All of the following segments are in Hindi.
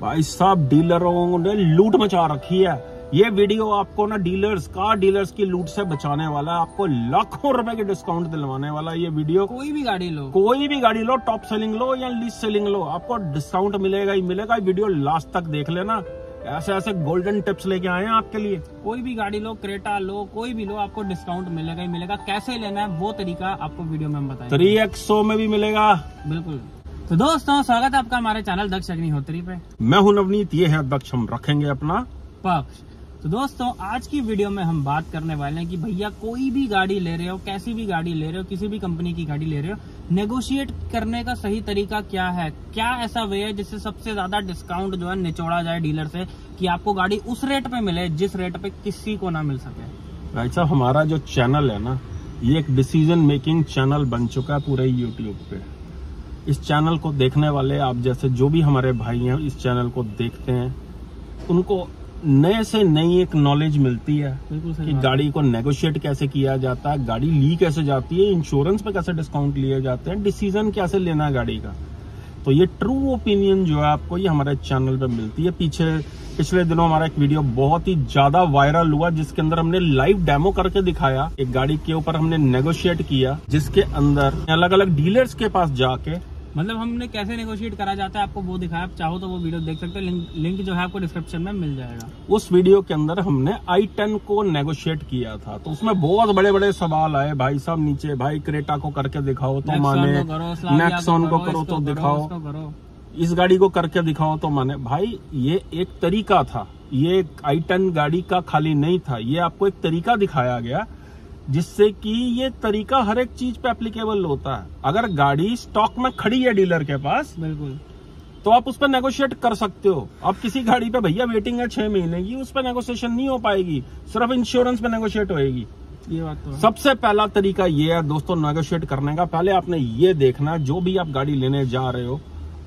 भाई साहब डीलरों ने लूट मचा रखी है। ये वीडियो आपको ना डीलर्स कार डीलर्स की लूट से बचाने वाला है। आपको लाखों रुपए के डिस्काउंट दिलवाने वाला है ये वीडियो। कोई भी गाड़ी लो। कोई भी गाड़ी लो टॉप सेलिंग लो या लीस्ट सेलिंग लो। आपको डिस्काउंट मिलेगा ही मिलेगा। वीडियो लास्ट तक देख लेना। ऐसे ऐसे गोल्डन टिप्स लेके आए हैं आपके लिए। कोई भी गाड़ी लो क्रेटा लो कोई भी लो आपको डिस्काउंट मिलेगा ही मिलेगा। कैसे लेना है वो तरीका आपको वीडियो में हम बताएँगे। थ्री एक्सो में भी मिलेगा। बिल्कुल। तो दोस्तों स्वागत है आपका हमारे चैनल दक्ष अग्निहोत्री पे। मैं हूँ नवनीत ये है दक्ष हम रखेंगे अपना। पक्ष। तो दोस्तों आज की वीडियो में हम बात करने वाले हैं कि भैया कोई भी गाड़ी ले रहे हो कैसी भी गाड़ी ले रहे हो किसी भी कंपनी की गाड़ी ले रहे हो नेगोशिएट करने का सही तरीका क्या है? क्या ऐसा वे है जिससे सबसे ज़्यादा डिस्काउंट जो है निचोड़ा जाए डीलर से कि आपको गाड़ी उस रेट पे मिले जिस रेट पे किसी को ना मिल सके? भाई साहब हमारा जो चैनल है ना ये एक डिसीज़न मेकिंग चैनल बन चुका है पूरे यूट्यूब पे। इस चैनल को देखने वाले आप जैसे जो भी हमारे भाई हैं इस चैनल को देखते हैं उनको नए से नई एक नॉलेज मिलती है कि गाड़ी को नेगोशिएट कैसे किया जाता है गाड़ी ली कैसे जाती है इंश्योरेंस पे कैसे डिस्काउंट लिए जाते हैं डिसीज़न कैसे लेना है गाड़ी का। तो ये ट्रू ओपिनियन जो है आपको ये हमारे चैनल पे मिलती है। पीछे पिछले दिनों हमारा एक वीडियो बहुत ही ज़्यादा वायरल हुआ जिसके अंदर हमने लाइव डेमो करके दिखाया। एक गाड़ी के ऊपर हमने नेगोशिएट किया जिसके अंदर अलग अलग डीलर्स के पास जाके मतलब हमने कैसे नेगोशिएट करा जाता है आपको वो दिखाया आप चाहो तो वो वीडियो देख सकते हो। लिंक, लिंक जो है आपको डिस्क्रिप्शन में मिल जाएगा। उस वीडियो के अंदर हमने आई टेन को नेगोशिएट किया था। तो उसमें बहुत बड़े बड़े सवाल आए भाई साहब नीचे भाई क्रेटा को करके दिखाओ तो माने को नेक्सॉन को करो तो दिखाओ। इस गाड़ी को करके दिखाओ तो माने भाई ये एक तरीका था। ये आई टेन गाड़ी का खाली नहीं था। ये आपको एक तरीका दिखाया गया जिससे कि ये तरीका हर एक चीज़ पे एप्लीकेबल होता है। अगर गाड़ी स्टॉक में खड़ी है डीलर के पास बिल्कुल। तो आप उस पर नेगोशिएट कर सकते हो। अब किसी गाड़ी पे भैया वेटिंग है छह महीने की उस पर नेगोशिएशन नहीं हो पाएगी। सिर्फ़ इंश्योरेंस पे नेगोशिएट होएगी। ये बात तो सबसे पहला तरीका ये है दोस्तों नेगोशिएट करने का। पहले आपने ये देखना जो भी आप गाड़ी लेने जा रहे हो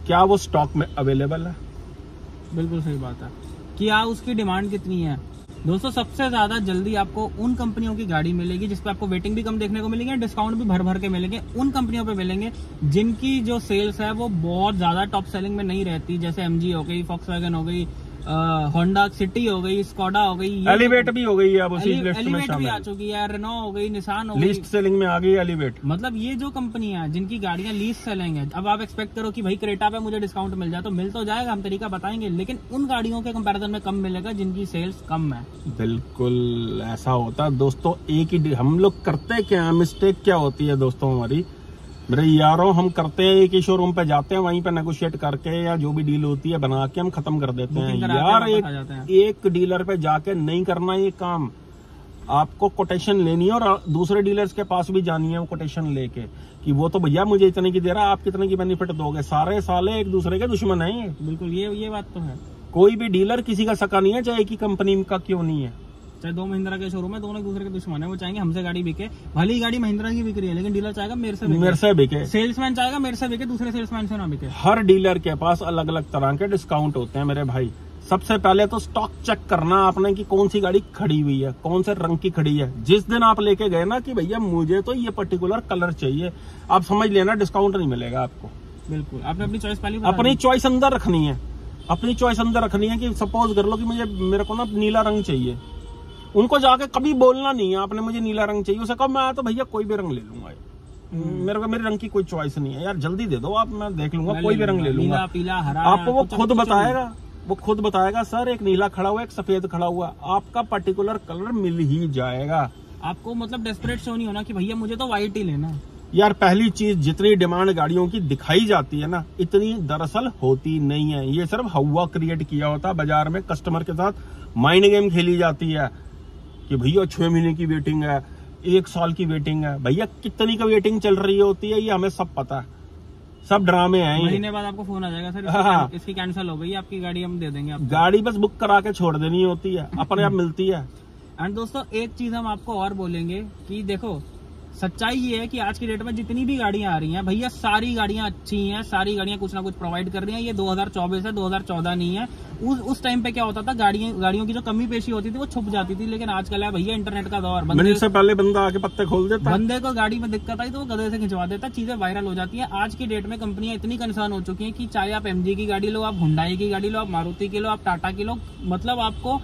क्या वो स्टॉक में अवेलेबल है? बिल्कुल सही बात है। क्या उसकी डिमांड कितनी है? दोस्तों, सबसे ज़्यादा जल्दी आपको उन कंपनियों की गाड़ी मिलेगी जिसपे आपको वेटिंग भी कम देखने को मिलेगी डिस्काउंट भी भर भर के मिलेंगे। उन कंपनियों पे मिलेंगे जिनकी जो सेल्स है वो बहुत ज़्यादा टॉप सेलिंग में नहीं रहती, जैसे एमजी हो गई फॉक्स हो गई होंडा सिटी हो गई स्कॉडा हो गई एलिवेट भी हो गई है अब उसी लिस्ट में भी आ चुकी है रेनो हो गई निशान हो गई। लिस्ट सेलिंग में आ गई एलिवेट मतलब ये जो कंपनियाँ हैं जिनकी गाड़ियाँ लीज सेलिंग है अब आप एक्सपेक्ट करो कि भाई क्रेटा पे मुझे डिस्काउंट मिल जाए तो मिल तो जाएगा हम तरीका बताएँगे लेकिन उन गाड़ियों के कंपैरिजन में कम मिलेगा जिनकी सेल्स कम है। बिल्कुल ऐसा होता। दोस्तों एक ही हम लोग करते क्या मिस्टेक क्या होती है दोस्तों हमारी? मेरे यारों हम करते हैं एक ही शोरूम पे जाते हैं वहीं पे नेगोशिएट करके या जो भी डील होती है बना के हम खत्म कर देते हैं। यार एक हैं। एक डीलर पे जाके नहीं करना ये काम। आपको कोटेशन लेनी है और दूसरे डीलर्स के पास भी जानी है वो कोटेशन लेके कि वो तो भैया मुझे इतने की दे रहा है आप कितने की बेनिफिट दोगे? सारे साले एक दूसरे के दुश्मन है बिल्कुल ये ये बात तो है। कोई भी डीलर किसी का सका नहीं है चाहे एक ही कंपनी का क्यों नहीं है। चाहे दो महिंद्रा के शोरूम है दोनों एक दूसरे के दुश्मन है वो चाहेंगे हमसे गाड़ी बिके। भले ही गाड़ी महिंद्रा की बिक रही है लेकिन डीलर चाहेगा मेरे से मेरे से बिके। सेल्समैन चाहेगा मेरे से बिके दूसरे सेल्समैन से ना बिके। हर डीलर के पास अलग अलग तरह के डिस्काउंट होते हैं मेरे भाई। सबसे पहले तो स्टॉक चेक करना आपने कि कौन सी गाड़ी खड़ी हुई है कौन से रंग की खड़ी है। जिस दिन आप लेके गए ना कि भैया मुझे तो ये पर्टिकुलर कलर चाहिए आप समझ लेना डिस्काउंट नहीं मिलेगा आपको। बिल्कुल आपने अपनी चॉइस पहले अपनी चॉइस अंदर रखनी है। अपनी चॉइस अंदर रखनी है कि सपोज़ कर लो कि मुझे मेरे को ना नीला रंग चाहिए। उनको जाके कभी बोलना नहीं है आपने मुझे नीला रंग चाहिए उसे कहो मैं तो भैया कोई भी रंग ले लूँगा मेरे को मेरे रंग की कोई चॉइस नहीं है। यार जल्दी दे दो आप मैं देख लूँगा कोई भी रंग ले लूँगा। लूँगा। पीला हरा आपको वो खुद बताएगा वो खुद बताएगा सर एक नीला खड़ा हुआ एक सफ़ेद खड़ा हुआ आपका पर्टिकुलर कलर मिल ही जाएगा। आपको मतलब डेस्परेट शो नहीं होना कि भैया मुझे तो व्हाइट ही लेना है। यार पहली चीज़ जितनी डिमांड गाड़ियों की दिखाई जाती है ना इतनी दरअसल होती नहीं है। ये सिर्फ़ हवा क्रिएट किया होता है बाज़ार में कस्टमर के साथ माइंड गेम खेली जाती है। कि भैया छह महीने की वेटिंग है एक साल की वेटिंग है। भैया कितनी का वेटिंग चल रही होती है ये हमें सब पता है। सब ड्रामे हैं महीने बाद आपको फ़ोन आ जाएगा सर हाँ। इसकी, इसकी कैंसिल हो गई आपकी गाड़ी हम दे देंगे आपको। गाड़ी बस बुक करा के छोड़ देनी होती है अपने आप मिलती है। एंड दोस्तों एक चीज़ हम आपको और बोलेंगे कि देखो सच्चाई ये है कि आज की डेट में जितनी भी गाड़ियाँ आ रही हैं भैया सारी गाड़ियाँ अच्छी हैं सारी गाड़ियाँ कुछ ना कुछ प्रोवाइड कर रही हैं। ये 2024 है 2014 नहीं है। उस उस टाइम पे क्या होता था गाड़ियाँ गाड़ियों की जो कमी पेशी होती थी वो छुप जाती थी। लेकिन आजकल है भैया इंटरनेट का दौर। बंदे से पहले बंदा आके पत्ते खोल देता। बंदे को गाड़ी में दिक्कत आई तो वो गधे से खिंचवा देता चीज़ें वायरल हो जाती है। आज की डेट में कंपनियाँ इतनी कंसर्न हो चुकी है कि चाहे आप एमजी की गाड़ी लो आप हुंडाई की गाड़ी लो आप मारुति की लो आप टाटा की लो मतलब आपको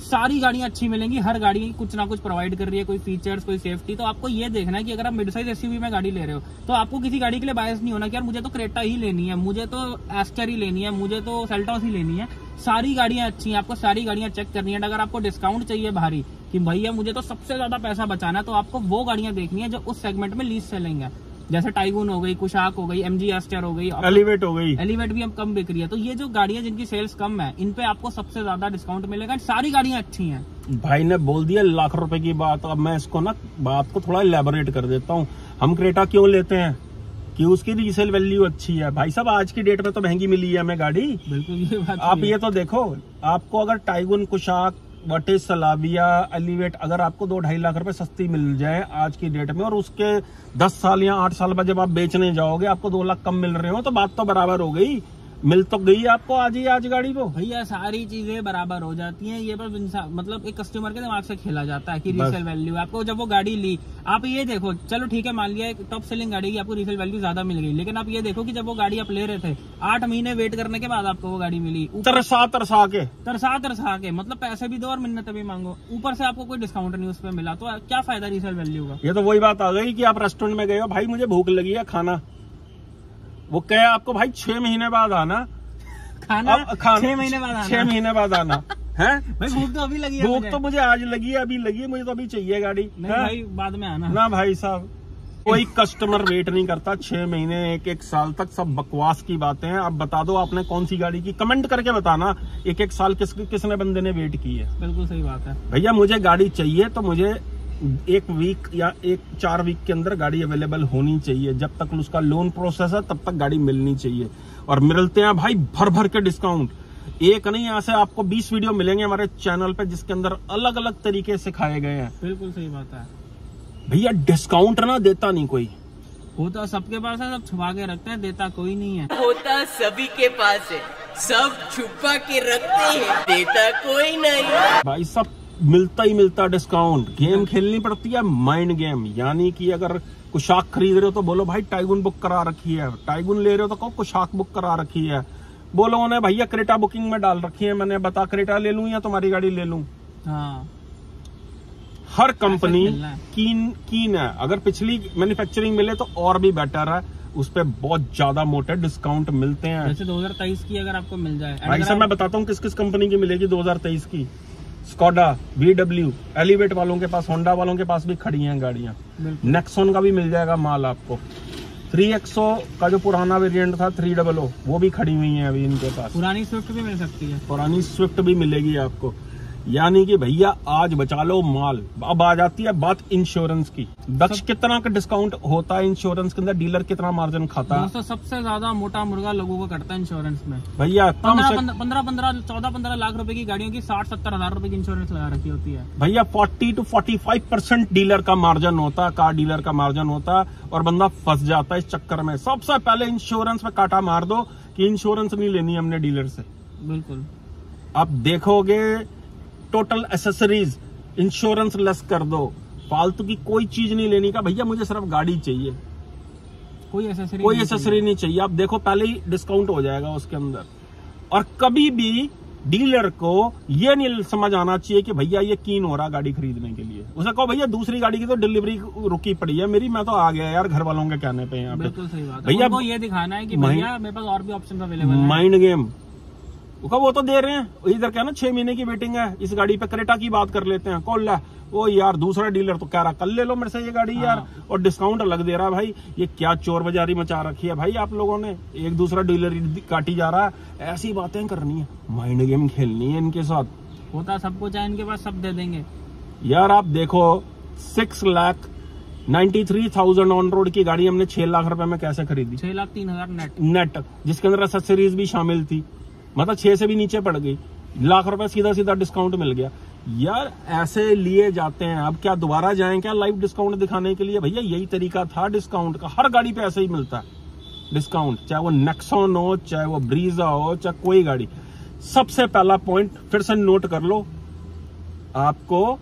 सारी गाड़ियाँ अच्छी मिलेंगी, हर गाड़ी कुछ ना कुछ प्रोवाइड कर रही है, कोई फीचर्स कोई सेफ्टी तो आपको ये देखना है कि अगर आप मिड साइज़ एसयूवी में गाड़ी ले रहे हो तो आपको किसी गाड़ी के लिए बायस नहीं होना कि यार मुझे तो क्रेटा ही लेनी है, मुझे तो एस्टर ही लेनी है, मुझे तो सेल्टॉस ही लेनी है। सारी गाड़ियाँ अच्छी हैं, आपको सारी गाड़ियाँ चेक करनी है अगर आपको डिस्काउंट चाहिए भारी कि भैया मुझे तो सबसे ज़्यादा पैसा बचाना है तो आपको वो गाड़ियाँ देखनी है जो उस सेगमेंट में लीज सेलिंग है। जैसे टाइगुन हो गई कुशाक हो गई एमजी एस्टर हो गई एलिवेट हो गई। एलिवेट भी हम कम बिक रही है। तो ये जो गाड़ियाँ जिनकी सेल्स कम है इन पे आपको सबसे ज़्यादा डिस्काउंट मिलेगा। सारी गाड़ियाँ अच्छी हैं। भाई ने बोल दिया लाख रुपए की बात। अब मैं इसको ना बात को थोड़ा इलेबोरेट कर देता हूँ। हम क्रेटा क्यों लेते हैं? कि उसकी रीसेल वैल्यू अच्छी है। भाई साहब आज की डेट में तो महँगी मिली है हमें गाड़ी। बिल्कुल ये बात आप ये तो देखो आपको अगर टाइगुन कुशाक वटे सलाबिया एलिवेट अगर आपको दो ढाई लाख रुपए सस्ती मिल जाए आज की डेट में, और उसके दस साल या आठ साल बाद जब आप बेचने जाओगे, आपको दो लाख कम मिल रहे हो तो बात तो बराबर हो गई। मिल तो गई आपको आज ही आज गाड़ी को भैया सारी चीज़ें बराबर हो जाती हैं। ये बस इंसान मतलब एक कस्टमर के दिमाग से खेला जाता है कि। रीसेल वैल्यू आपको जब वो गाड़ी ली आप ये देखो चलो ठीक है मान लिया एक टॉप सेलिंग गाड़ी की आपको रीसेल वैल्यू ज़्यादा मिल गई। लेकिन आप ये देखो कि जब वो गाड़ी आप ले रहे थे आठ महीने वेट करने के बाद आपको वो गाड़ी मिली। तरसा तरसा के। तरसा तरसा के। मतलब पैसे भी दो और मिन्नत भी मांगो। ऊपर से आपको कोई डिस्काउंट नहीं उस पर मिला। तो क्या फ़ायदा रीसेल वैल्यू का? ये तो वही बात आ गई की आप रेस्टोरेंट में गए हो भाई मुझे भूख लगी है खाना। वो कहे आपको भाई छह महीने बाद आना। खाना छह महीने बाद छह आना महीने बाद आना। है? भाई भूख तो अभी लगी है भूख। तो मुझे आज लगी है अभी लगी है मुझे तो अभी चाहिए गाड़ी। नहीं भाई बाद में आना। ना भाई साहब कोई कस्टमर वेट नहीं करता। छह महीने एक एक साल तक सब बकवास की बातें हैं। अब बता दो आपने कौन सी गाड़ी की। कमेंट करके बताना एक एक साल किस किसने बंदे ने वेट की है। बिल्कुल सही बात है। भैया मुझे गाड़ी चाहिए तो मुझे एक वीक या एक चार वीक के अंदर गाड़ी अवेलेबल होनी चाहिए। जब तक उसका लोन प्रोसेस है तब तक गाड़ी मिलनी चाहिए। और मिलते हैं भाई भर भर के डिस्काउंट एक नहीं यहाँ से आपको 20 वीडियो मिलेंगे हमारे चैनल पे जिसके अंदर अलग अलग तरीके सिखाए गए हैं। बिल्कुल सही बात है। भैया डिस्काउंट ना देता नहीं कोई। होता सबके पास है सब छुपा के रखते हैं देता कोई नहीं है। होता सभी के पास है सब छुपा के रखते हैं देता कोई नहीं। भाई सब मिलता ही मिलता डिस्काउंट गेम खेलनी पड़ती है माइंड गेम यानी कि अगर कुशाक खरीद रहे हो तो बोलो भाई टाइगुन बुक करा रखी है। टाइगुन ले रहे हो तो कहो कुशाक बुक करा रखी है। बोलो उन्हें भैया क्रेटा बुकिंग में डाल रखी है। मैंने बता क्रेटा ले लूँ या तुम्हारी गाड़ी ले लूँ? हाँ। हर कंपनी कीन कीन है। अगर पिछली मैन्युफैक्चरिंग मिले तो और भी बेटर है। उस पे बहुत ज़्यादा मोटे डिस्काउंट मिलते हैं। जैसे 2023 की अगर आपको मिल जाए भाई साहब मैं बताता हूँ किस किस कंपनी की मिलेगी 2023 की। स्कॉडा बीडब्ल्यू एलिवेट वालों के पास होंडा वालों के पास भी खड़ी हैं गाड़ियाँ। नेक्सोन का भी मिल जाएगा माल आपको। थ्री एक्सो का जो पुराना वेरिएंट था 300 वो भी खड़ी हुई है अभी इनके पास। पुरानी स्विफ्ट भी मिल सकती है। पुरानी स्विफ्ट भी मिलेगी आपको। यानी कि भैया आज बचा लो माल। अब आ जाती है बात इंश्योरेंस की। दक्ष कितना का डिस्काउंट होता है इंश्योरेंस के अंदर? डीलर कितना मार्जिन खाता? है सबसे ज़्यादा मोटा मुर्गा लोगों को करता है इंश्योरेंस में। भैया पंद्रह पंद्रह चौदह पंद्रह लाख रुपए की गाड़ियों की साठ सत्तर हज़ार रुपए की इंश्योरेंस लगा रखी होती है। भैया 40 टू 45 परसेंट डीलर का मार्जिन होता है कार डीलर का मार्जिन होता है और बंदा फंस जाता है इस चक्कर में। सबसे पहले इंश्योरेंस में काटा मार दो कि इंश्योरेंस नहीं लेनी हमने डीलर से। बिल्कुल। आप देखोगे टोटल एसेसरीज इंश्योरेंस लेस कर दो। फालतू की कोई चीज़ नहीं लेनी का भैया मुझे सिर्फ़ गाड़ी चाहिए। कोई एसेसरी कोई एसेसरी नहीं चाहिए। आप देखो पहले ही डिस्काउंट हो जाएगा उसके अंदर। और कभी भी डीलर को ये नहीं समझ आना चाहिए कि भैया ये कीन हो रहा गाड़ी खरीदने के लिए। उसे कहो भैया दूसरी गाड़ी की तो डिलीवरी रुकी पड़ी है। मेरी मैं तो आ गया यार घर वालों के कहने पे यहाँ पे। बिल्कुल सही बात भैया, उनको ये दिखाना है कि भैया मेरे पास और भी ऑप्शन अवेलेबल माइंड गेम वो तो दे रहे हैं। इधर क्या ना छह महीने की वेटिंग है। इस गाड़ी पे करेटा की बात कर लेते हैं। कौन ला वो यार दूसरा डीलर तो कह रहा कल ले लो मेरे से ये गाड़ी यार। हाँ। और डिस्काउंट अलग दे रहा है भाई। ये क्या चोर बाजारी मचा रखी है भाई आप लोगों ने? एक दूसरा डीलर काटी जा रहा है। ऐसी बातें करनी है। माइंड गेम खेलनी है इनके साथ। होता सब कुछ है इनके पास सब दे देंगे। यार आप देखो six lakh ninety three thousand on road की गाड़ी हमने छह लाख रुपए में कैसे खरीदी? छह लाख तीन हज़ार नेट नेट जिसके अंदर एसेसरीज भी शामिल थी। मतलब छह से भी नीचे पड़ गई। लाख रुपए सीधा सीधा डिस्काउंट मिल गया। यार, ऐसे लिए जाते हैं। अब क्या दोबारा जाए क्या लाइव डिस्काउंट दिखाने के लिए? भैया, यही तरीका था डिस्काउंट का। हर गाड़ी पे ऐसे ही मिलता है। डिस्काउंट चाहे वो नेक्सॉन हो, चाहे वो ब्रीजा हो, चाहे कोई गाड़ी। सबसे पहला पॉइंट फिर से नोट कर लो। आपको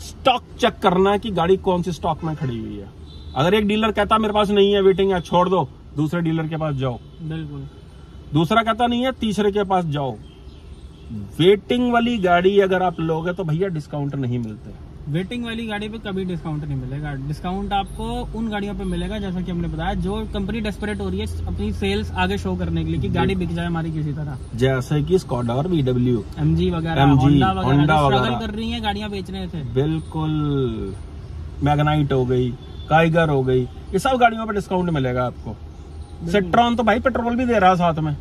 स्टॉक चेक करना है कि गाड़ी कौन सी स्टॉक में खड़ी हुई है। अगर एक डीलर कहता, मेरे पास नहीं है वेटिंग है, छोड़ दो। दूसरे डीलर के पास जाओ। बिल्कुल। दूसरा कहता नहीं है तीसरे के पास जाओ। वेटिंग वाली गाड़ी अगर आप लोगे तो भैया डिस्काउंट नहीं मिलते। वेटिंग वाली गाड़ी पे कभी डिस्काउंट नहीं मिलेगा। डिस्काउंट आपको उन गाड़ियों पे मिलेगा जैसा कि हमने बताया जो कंपनी डेस्परेट हो रही है अपनी सेल्स आगे शो करने के लिए कि गाड़ी बिक जाए हमारी किसी तरह। जैसे कि स्कॉडा और बीडब्ल्यू एमजी वगैरह MG, होंडा वगैरह Honda जो वगैरह। कर रही है गाड़ियाँ बेचने थे बिल्कुल मैगनाइट हो गई काइगर हो गई ये सब गाड़ियों पे डिस्काउंट मिलेगा आपको। सेट्रॉन तो भाई पेट्रोल भी दे रहा है साथ में।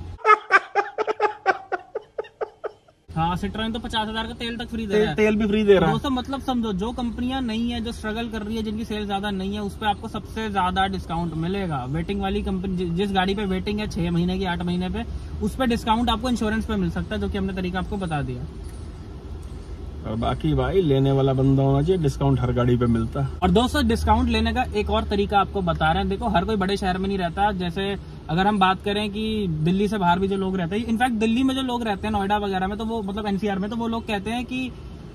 हाँ सिट्रॉन तो पचास हज़ार का तेल तक फ्री दे रहा है। तेल भी फ्री दे रहा। है दोस्तों मतलब समझो जो कंपनियाँ नहीं है जो स्ट्रगल कर रही है जिनकी सेल ज़्यादा नहीं है उस पर आपको सबसे ज़्यादा डिस्काउंट मिलेगा। वेटिंग वाली कंपनी जिस गाड़ी पे वेटिंग है छह महीने की आठ महीने पे उस पर डिस्काउंट आपको इंश्योरेंस पे मिल सकता है जो कि हमने तरीका आपको बता दिया। और बाकी भाई, लेने वाला बंदा होना चाहिए डिस्काउंट हर गाड़ी पे मिलता है। और दोस्तों डिस्काउंट लेने का एक और तरीका आपको बता रहे हैं। देखो, हर कोई बड़े शहर में नहीं रहता। जैसे अगर हम बात करें कि दिल्ली से बाहर भी जो लोग रहते हैं इनफैक्ट दिल्ली में जो लोग रहते हैं, नोएडा वगैरह में तो वो मतलब एनसीआर में तो वो लोग कहते हैं कि,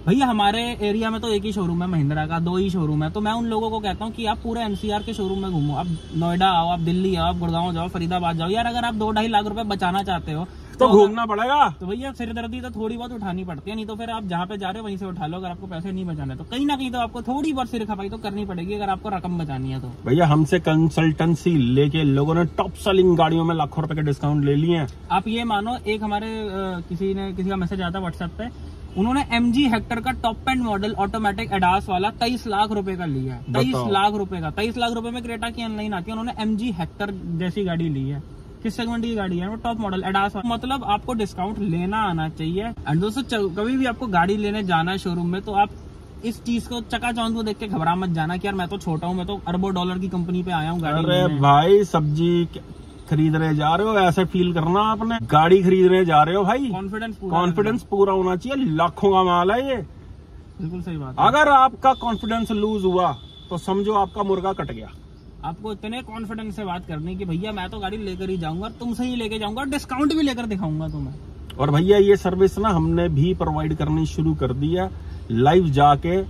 भैया, हमारे एरिया में तो एक ही शोरूम है, महिंद्रा का, दो ही शोरूम है। तो मैं उन लोगों को कहता हूँ कि आप पूरे एनसीआर के शोरूम में घूमो। आप नोएडा आओ, आप दिल्ली आओ, आप गुड़गांव जाओ, फरीदाबाद जाओ। यार, अगर आप दो ढाई लाख रुपए बचाना चाहते हो तो घूमना पड़ेगा। तो भैया सिरदर्दी तो थोड़ी बहुत उठानी पड़ती है नहीं तो फिर आप जहाँ पे जा रहे हो वहीं से उठा लो अगर आपको पैसे नहीं बचाने तो कहीं ना कहीं तो आपको थोड़ी बहुत सिर खपाई तो करनी पड़ेगी अगर आपको रकम बचानी है तो। भैया हमसे कंसल्टेंसी लेके लोगों ने टॉप सेलिंग गाड़ियों में लाखों रुपए के डिस्काउंट ले लिए हैं। आप ये मानो एक हमारे किसी ने किसी का मैसेज आता व्हाट्सएप पे उन्होंने एम जी हेक्टर का top end model automatic ADAS वाला तेईस लाख रुपए का लिया है। तेईस लाख रुपए का तेईस लाख रुपए में क्रेटा की ऑनलाइन आती है उन्होंने एम जी हेक्टर जैसी गाड़ी ली है। किस सेगमेंट की गाड़ी है? वो टॉप मॉडल एडास मतलब आपको डिस्काउंट लेना आना चाहिए। एंड दोस्तों कभी भी आपको गाड़ी लेने जाना है शोरूम में तो आप इस चीज़ को चकाचौंध को देख के घबरा मत जाना कि यार मैं तो छोटा हूँ मैं तो अरबों डॉलर की कंपनी पे आया हूँ गाड़ी अरे भाई सब्ज़ी खरीदने जा रहे हो? ऐसे फील करना आपने। गाड़ी खरीदने जा रहे हो भाई? कॉन्फिडेंस कॉन्फिडेंस पूरा होना चाहिए। लाखों का माल है ये। बिल्कुल सही बात अगर आपका कॉन्फिडेंस लूज हुआ तो समझो आपका मुर्गा कट गया। आपको इतने कॉन्फिडेंस से बात करनी कि भैया मैं तो गाड़ी लेकर ही जाऊँगा और तुमसे ही लेके जाऊँगा डिस्काउंट भी लेकर दिखाऊँगा तुम्हें। और भैया ये सर्विस ना हमने भी प्रोवाइड करनी शुरू कर दी है। लाइव जाके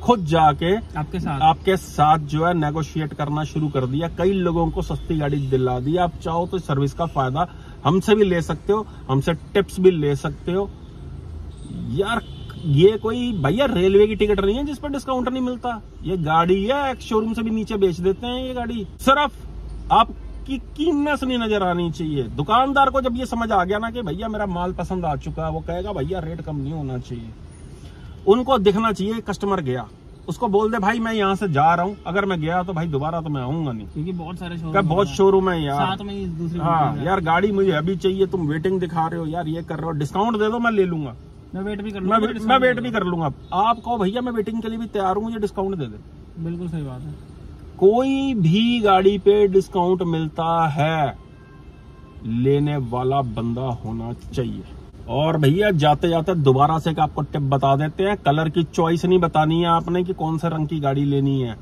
खुद जाके आपके साथ। आपके साथ जो है नेगोशिएट करना शुरू कर दिया। कई लोगों को सस्ती गाड़ी दिला दी। आप चाहो तो सर्विस का फ़ायदा हमसे भी ले सकते हो हमसे टिप्स भी ले सकते हो। यार ये कोई भैया रेलवे की टिकट नहीं है जिस पर डिस्काउंट नहीं मिलता। ये गाड़ी है एक शोरूम से भी नीचे बेच देते हैं ये गाड़ी। सिर्फ़ आपकी कीमत नहीं नज़र आनी चाहिए। दुकानदार को जब ये समझ आ गया ना कि भैया मेरा माल पसंद आ चुका है वो कहेगा भैया रेट कम नहीं होना चाहिए। उनको दिखना चाहिए कस्टमर गया। उसको बोल दे भाई मैं यहाँ से जा रहा हूँ। अगर मैं गया तो भाई दोबारा तो मैं आऊँगा नहीं। क्योंकि बहुत सारे शोरूम बहुत शोरूम है यार। साथ में दूसरी हाँ यार गाड़ी मुझे अभी चाहिए तुम वेटिंग दिखा रहे हो यार ये कर रहे हो। डिस्काउंट दे दो मैं ले लूँगा। मैं वेट भी कर मैं लूँगा मैं वेट भी कर लूँगा। आप कहो भैया मैं वेटिंग के लिए भी तैयार हूँ मुझे डिस्काउंट दे दे। बिल्कुल सही बात है। कोई भी गाड़ी पे डिस्काउंट मिलता है लेने वाला बंदा होना चाहिए। और भैया जाते जाते दोबारा से आपको टिप बता देते हैं। कलर की चॉइस नहीं बतानी है आपने कि कौन से रंग की गाड़ी लेनी है।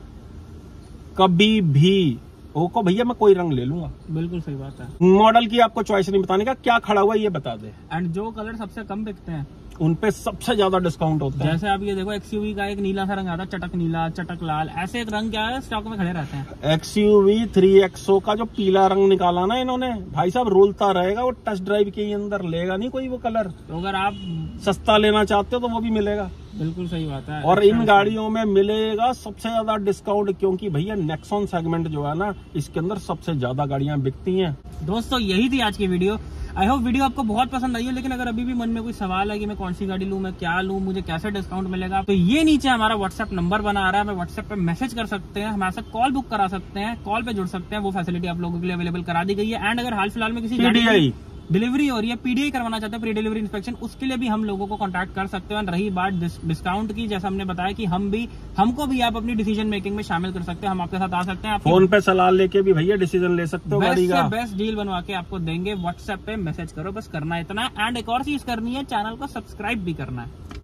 कभी भी। वो को भैया मैं कोई रंग ले लूँगा। बिल्कुल सही बात है। मॉडल की आपको चॉइस नहीं बताने का क्या खड़ा हुआ ये बता दे। एंड जो कलर सबसे कम बिकते हैं उन पे सबसे ज़्यादा डिस्काउंट होता है। जैसे आप ये देखो एक्सयूवी का एक नीला सा रंग आता है चटक नीला चटक लाल ऐसे एक रंग क्या है स्टॉक में खड़े रहते हैं। X U V three XO का जो पीला रंग निकाला ना इन्होंने भाई साहब रोलता रहेगा वो टच ड्राइव के अंदर लेगा नहीं कोई वो कलर तो अगर आप सस्ता लेना चाहते हो तो वो भी मिलेगा। बिल्कुल सही बात है। और इन गाड़ियों में मिलेगा सबसे ज़्यादा डिस्काउंट क्योंकि भैया नेक्सॉन सेगमेंट जो है ना इसके अंदर सबसे ज़्यादा गाड़ियाँ बिकती हैं। दोस्तों यही थी आज की वीडियो। आई होप वीडियो आपको बहुत पसंद आई हो लेकिन अगर अभी भी मन में कोई सवाल है कि मैं कौन सी गाड़ी लूँ मैं क्या लूँ मुझे कैसे डिस्काउंट मिलेगा तो ये नीचे हमारा व्हाट्सएप नंबर बना रहा है। मैं व्हाट्सएप पे मैसेज कर सकते हैं हमारे साथ कॉल बुक करा सकते हैं कॉल पे जुड़ सकते हैं वो फैसिलिटी आप लोगों के लिए अवेलेबल करा दी गई है। एंड अगर हाल फ़िलहाल में किसी गाड़ी डिलीवरी हो रही है पीडीआई करवाना चाहते हैं प्री डिलीवरी इंस्पेक्शन उसके लिए भी हम लोगों को कांटेक्ट कर सकते हैं। और रही बात डिस्काउंट की जैसा हमने बताया कि हम भी हमको भी आप अपनी डिसीज़न मेकिंग में शामिल कर सकते हैं हम आपके साथ आ सकते हैं फ़ोन पे सलाह लेके भी भैया डिसीज़न ले सकते हो बेस्ट गाड़ी का। बेस्ट डील बनवा के आपको देंगे व्हाट्सएप पे मैसेज करो बस करना है। इतना एंड एक और चीज़ करनी है चैनल को सब्सक्राइब भी करना है।